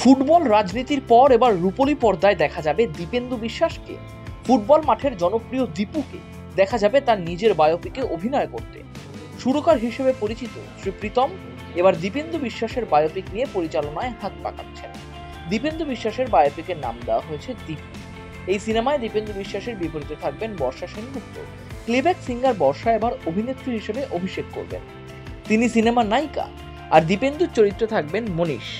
Football রাজনীতির পর এবার রূপলী পর্দায় দেখা যাবে দীপেন্দু বিশ্বাসকে। ফুটবল মাঠের জনপ্রিয় দীপুকে দেখা যাবে তার নিজের বায়োপিকে অভিনয় করতে। সুরকার হিসেবে পরিচিত শ্রী প্রীতম এবার দীপেন্দু বিশ্বাসের বায়োপিক নিয়ে পরিচালনায় হাত পাকাচ্ছেন। দীপেন্দু বিশ্বাসের বায়োপিকের নাম দেওয়া হয়েছে দীপু। এই সিনেমায় দীপেন্দু বিশ্বাসের বিপরীতে থাকবেন বর্ষা সেনগুপ্ত। প্লেব্যাক সিঙ্গার বর্ষা এবার অভিনেত্রী হিসেবে অভিষেক করবেন। তিনি সিনেমার নায়িকা। আর দীপেন্দুর চরিত্রে থাকবেন মনীষ।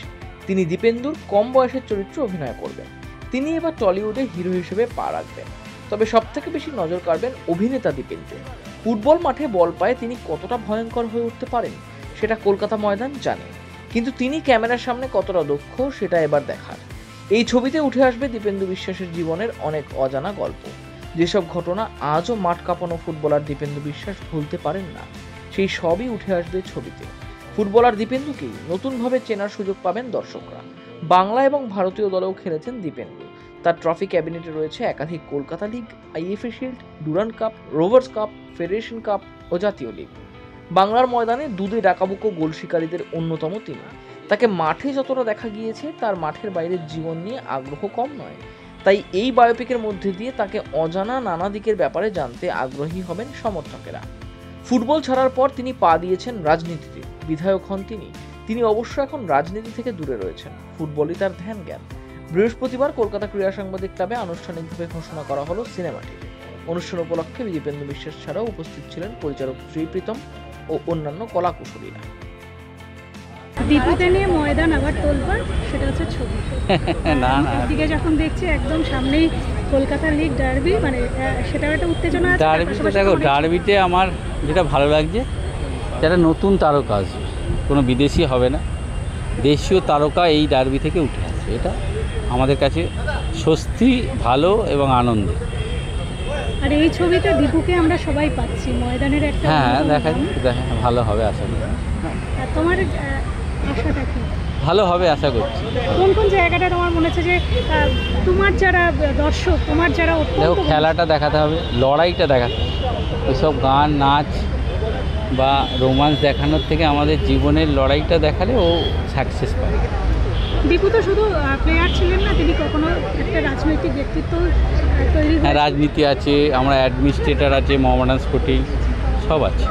তিনি দীপেন্দুর কম বয়সের চরিত্রে অভিনয় করবেন। তিনি এবার টলিউডে হিরো হিসেবে পা রাখবেন। তবে সব থেকে বেশি নজর কাড়বেন অভিনেতা দীপেন্দু। ফুটবল মাঠে বল পায়ে তিনি কতটা ভয়ঙ্কর হয়ে উঠতে পারেন, সেটা কলকাতা ময়দান জানে। কিন্তু তিনি ক্যামেরার সামনে কতটা দক্ষ, সেটা এবার দেখার। এই ছবিতে উঠে আসবে দীপেন্দু বিশ্বাসের জীবনের অনেক অজানা গল্প। যেসব ঘটনা আজও মাঠ কাঁপানো ফুটবলার দীপেন্দু বিশ্বাস ভুলতে পারেন না, সেই সবই উঠে আসবে ছবিতে। ফুটবলার দীপেন্দুকেই নতুনভাবে চেনার সুযোগ পাবেন দর্শকরা। বাংলা এবং ভারতীয় দলেও খেলেছেন দীপেন্দু। তার ট্রফি ক্যাবিনেটে রয়েছে একাধিক Kolkata League, IFA Shield Durand Cup, Rovers Cup, Federation Cup ও জাতীয় লিগ। বাংলার ময়দানে দুধে ডাকাবুকো গোল শিকারীদের অন্যতম তিনি। তাকে মাঠে যতটা দেখা গিয়েছে, তার মাঠের বাইরের জীবন নিয়ে আগ্রহ কম নয়। তাই এই বায়োপিকের মধ্যে দিয়ে তাকে অজানা নানা দিকের ব্যাপারে জানতে আগ্রহী হবেন সমর্থকেরা। ফুটবল ছাড়ার পর তিনি পা দিয়েছেন রাজনীতিতে। বিধায়ক হন তিনি। তিনি অবশ্য এখন রাজনীতি থেকে দূরে রয়েছেন। ফুটবলই তার ধ্যান জ্ঞান বৃহস্পতিবার কলকাতা ক্রীড়া সাংবাদিক ক্লাবে আনুষ্ঠানিকভাবে ঘোষণা করা হলো সিনেমাটি। অনুষ্ঠান উপলক্ষে দীপেন্দু বিশ্বাস ছাড়াও উপস্থিত ছিলেন পরিচালক শ্রী প্রীতম ও অন্যান্য কলাকুশলীরা। দীপুকে নিয়ে ময়দান আবার তোলবার সেটা হচ্ছে ছবি। না না। দিকে যখন দেখছি একদম সামনেই কলকাতা লিগ ডার্বি মানে সেটাও একটা উত্তেজনা আছে ডার্বিতে দেখো ডার্বিতে আমার যেটা ভালো লাগছে যারা নতুন তারকা আসবে কোনো বিদেশি হবে না। দেশীয় তারকা এই ডার্বি থেকে উঠে আসবে এটা আমাদের কাছে স্বস্তি ভালো এবং আনন্দ। আর এই ছবিটা দীপুকে আমরা সবাই পাচ্ছি। ময়দানের একটা হ্যাঁ দেখা। দেখা ভালো হবে আশা করি। তোমার আশাটা কি? ভালো হবে আশা করছি। কোন কোন জায়গাটা তোমার মনে হচ্ছে যে তোমার যারা দর্শক তোমার যারা দেখো খেলাটা দেখাতে হবে লড়াইটা দেখাতে হবে। ওইসব গান নাচ বা রোমান্স দেখানোর থেকে আমাদের জীবনের লড়াইটা দেখালে ও সাকসেস পাবে দীপু তো শুধু প্লেয়ার ছিলেন না তিনি কখনো একটা রাজনৈতিক ব্যক্তিত্ব হ্যাঁ রাজনীতি আছে আমরা অ্যাডমিনিস্ট্রেটর আছে মোহামেডান স্পোর্টিং সব আছে।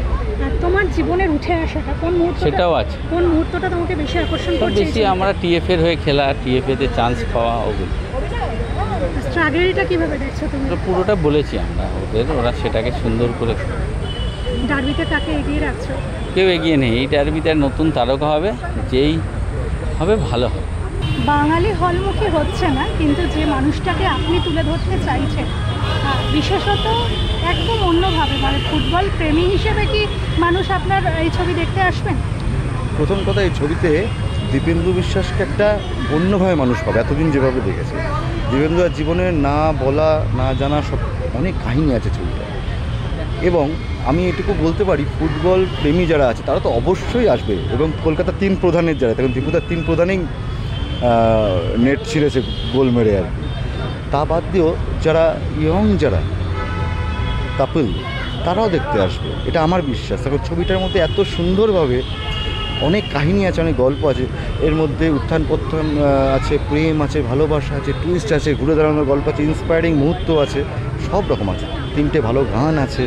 তোমার জীবনের উঠে আসাটা কোন মুহূর্তটা? সেটাও আছে। কোন মুহূর্তটা তোমাকে বেশি আকর্ষণ করছে বেশি আমরা টিএফের হয়ে খেলা টিএফএতে চান্স পাওয়া ওগুলো স্ট্রাগলটা কীভাবে দেখছ তুমি? পুরোটা বলেছি আমরা ওদের ওরা সেটাকে সুন্দর করে খেলে। ডার্বিতে কাকে এগিয়ে রাখছো? কেউ এগিয়ে নেই। এই ডার্বিতে আর নতুন তারকা হবে যেই হবে ভালো হবে। বাঙালি হলমুখী হচ্ছে না কিন্তু যে মানুষটাকে আপনি তুলে ধরতে চাইছেন বিশেষত একদম অন্যভাবে মানে ফুটবল প্রেমী হিসেবে কি মানুষ আপনার এই ছবি দেখতে আসবেন? প্রথম কথা এই ছবিতে দীপেন্দু বিশ্বাসকে একটা অন্যভাবে মানুষ পাবে এতদিন যেভাবে দেখেছে। দীপেন্দু আর জীবনে না বলা না জানা সব অনেক কাহিনী আছে ছবিতে। এবং আমি এটুকু বলতে পারি, ফুটবল প্রেমী যারা আছে, তারা তো অবশ্যই আসবে এবং কলকাতার তিন প্রধানের যারা তখন দীপুদার তিন প্রধানেই নেট ছিঁড়েছে গোল মেরে আর তা বাদ দিয়েও যারা ইয়ং যারা কাপল তারাও দেখতে আসবে, এটা আমার বিশ্বাস। তখন ছবিটার মধ্যে এত সুন্দরভাবে অনেক কাহিনী আছে, অনেক গল্প আছে, এর মধ্যে উত্থান পত্থান আছে, প্রেম আছে, ভালোবাসা আছে টুইস্ট আছে, ঘুরে দাঁড়ানোর গল্প আছে ইন্সপায়ারিং মুহূর্ত আছে, সব রকম আছে। তিনটে ভালো গান আছে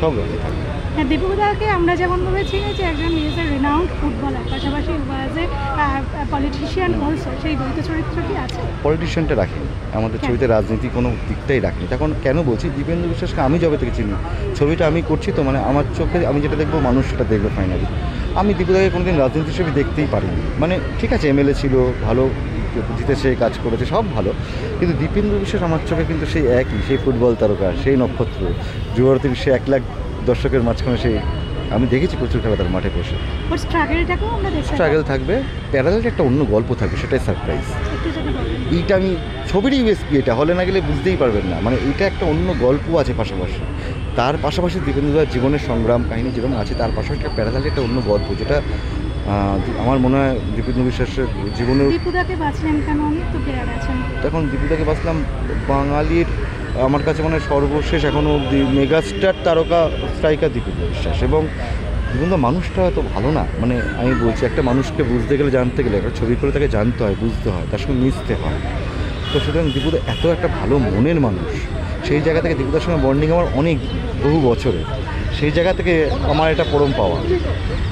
সব রকম থাকবে হ্যাঁ দীপুদাকে আমরা যেমনভাবে চিনি যে একজন ইজ এ রিনাউন্ড ফুটবলার পাশাপাশি ওয়াজ এ পলিটিশিয়ান অলসো সেই দ্বৈত চরিত্র কি আছে? পলিটিশিয়ানটা রাখিনি। আমাদের ছবিতে রাজনীতি কোনো দিকটাই রাখিনি। তখন কেন বলছি? দীপেন্দ্র বিশ্বাসকে আমি যবে থেকে চিনি ছবিটা আমি করছি তো মানে আমার চোখে আমি যেটা দেখব মানুষ সেটা দেখবে ফাইনালি আমি দীপুদাকে কোনোদিন রাজনীতি হিসেবে দেখতেই পারিনি। মানে ঠিক আছে এমএলএ ছিল ভালো জিতেছে কাজ করেছে সব ভালো। কিন্তু দীপেন্দ্র বিশ্বাস আমার চোখে কিন্তু সেই একই সেই ফুটবল তারকা সেই নক্ষত্র। যুবভারতীর সে এক লাখ দর্শকের মাঝখানে সেই আমি দেখেছি প্রচুর খেলা তার মাঠে বসে। স্ট্রাগল থাকবে। প্যারালালটা একটা অন্য গল্প থাকবে সেটাই সারপ্রাইজ এইটা আমি ছবিরই কি এটা হলে না গেলে বুঝতেই পারবেন না। মানে এটা একটা অন্য গল্প আছে পাশাপাশি। তার পাশাপাশি দীপেন্দ্রদার জীবনের সংগ্রাম কাহিনী যেরকম আছে তার পাশাপাশি একটা প্যারালাল একটা অন্য গল্প যেটা আমার মনে হয় দীপেন্দ্র বিশ্বাসের জীবনের দীপুদাকে বাঁচলেন কেন? অনেক তো প্লেয়ার আছেন। তখন দীপিকাকে বাঁচলাম বাঙালির আমার কাছে মনে হয় সর্বশেষ এখনও অবধি মেগাস্টার তারকা স্ট্রাইকার দীপিকা বিশ্বাস। এবং দীপেন্দু মানুষটা এত ভালো না। মানে আমি বলছি একটা মানুষকে বুঝতে গেলে জানতে গেলে একটা ছবি করে তাকে জানতে হয় বুঝতে হয় তার সঙ্গে মিশতে হয়। তো সুতরাং দীপুদা এত একটা ভালো মনের মানুষ সেই জায়গা থেকে দীপুদার সঙ্গে বন্ডিং আমার অনেক বহু বছরের। সেই জায়গা থেকে আমার এটা পরম পাওয়া।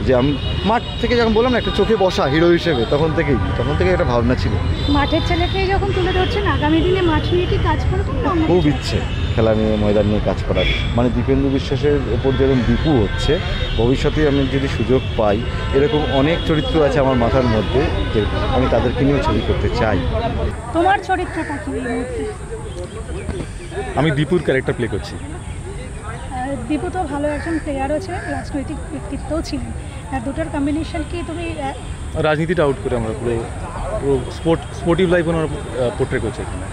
যে আমি মাঠ থেকে যখন বললাম না একটা চোখে বসা হিরো হিসেবে তখন থেকেই তখন থেকে একটা ভাবনা ছিল। মাঠের ছেলেকেই যখন তুলে ধরছেন আগামী দিনে মাঠ নিয়ে কি কাজ করবেন খুব ইচ্ছে খেলা নিয়ে ময়দান নিয়ে কাজ করার। মানে দীপেন্দু বিশ্বাসের ওপর যেরকম দীপু হচ্ছে ভবিষ্যতে আমি যদি সুযোগ পাই এরকম অনেক চরিত্র আছে আমার মাথার মধ্যে যে আমি তাদেরকে নিয়েও ছবি করতে চাই। তোমার চরিত্রটা কি আমি দীপুর ক্যারেক্টার প্লে করছি। দীপু তো ভালো একজন প্লেয়ারও ছিলেন রাজনৈতিক ব্যক্তিত্বও ছিলেন। আর দুটোর কম্বিনেশন কি তুমি রাজনীতিটা আউট করে আমরা পুরো পুরো স্পোর্ট স্পোর্টিভ লাইফ ওনার পোর্ট্রে করছে এখানে।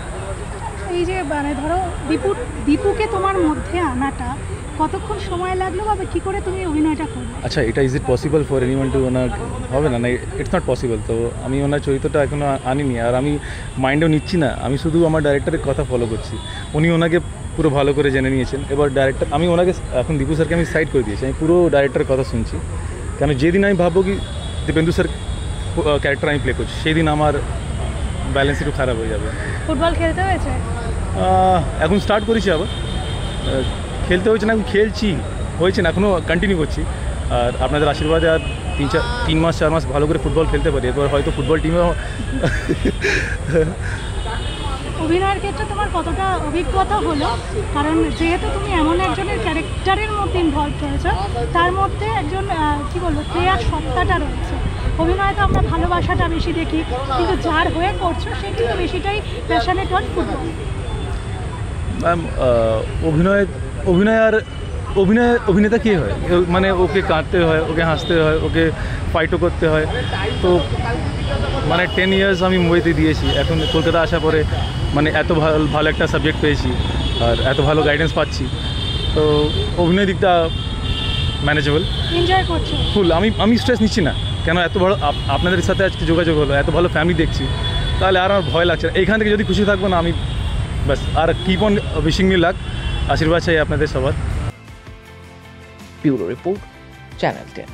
এই যে মানে ধরো দীপু দীপুকে তোমার মধ্যে আনাটা কতক্ষণ সময় লাগল বা কী করে তুমি অভিনয়টা করবে আচ্ছা এটা is it possible for anyone to ওনার হবে না? না ইটস নট পসিবল তো আমি ওনার চরিত্রটা এখনও আনিনি। আর আমি মাইন্ডেও নিচ্ছি না। আমি শুধু আমার ডাইরেক্টরের কথা ফলো করছি। উনি ওনাকে পুরো ভালো করে জেনে নিয়েছেন। এবার ডাইরেক্টর আমি ওনাকে এখন দীপু স্যারকে আমি সাইড করে দিয়েছি। আমি পুরো ডাইরেক্টরের কথা শুনছি। কেন যেদিন আমি ভাববো কি দীপেন্দু স্যার ক্যারেক্টার আমি প্লে করছি সেই দিন আমার ব্যালেন্স একটু খারাপ হয়ে যাবে। ফুটবল খেলতে হয়েছে? এখন স্টার্ট করেছি আবার। খেলতে হয়েছে না এখন খেলছি। হয়েছে না এখনও কন্টিনিউ করছি। আর আপনাদের আশীর্বাদে আর তিন চার তিন মাস চার মাস ভালো করে ফুটবল খেলতে পারি। এরপর হয়তো ফুটবল টিমেও অভিনয়ের ক্ষেত্রে তোমার কতটা অভিজ্ঞতা হলো? কারণ যেহেতু তুমি এমন একজনের ক্যারেক্টারের মধ্যে ইনভলভ হয়েছো, তার মধ্যে একজন কি বলব প্লেয়ার সত্তাটা রয়েছে। অভিনয় তো আমরা ভালোবাসাটা বেশি দেখি, কিন্তু যার হয়ে করছ, সে কিন্তু বেশিটাই প্যাশনেট অন ফুটবল ম্যাম অভিনয় অভিনয় আর অভিনয়, অভিনেতা কী হয়? মানে ওকে কাঁদতে হয়, ওকে হাসতে হয়, ওকে ফাইটও করতে হয়। তো মানে টেন ইয়ার্স আমি মুম্বাইতে দিয়েছি। এখন কলকাতা আসার পরে মানে এত ভালো ভালো একটা সাবজেক্ট পেয়েছি আর এত ভালো গাইডেন্স পাচ্ছি। তো অভিনয় দিকটা ম্যানেজেবল এনজয় করছ? ফুল আমি আমি স্ট্রেস নিচ্ছি না। কেন এত বড় আপ- আপনাদের সাথে আজকে যোগাযোগ হলো এত ভালো ফ্যামিলি দেখছি। তাহলে আর আমার ভয় লাগছে না। এইখান থেকে যদি খুশি থাকব না আমি ব্যাস আর keep on wishing me luck আশীর্বাদ চাই আপনাদের সবার। Bureau report channel ten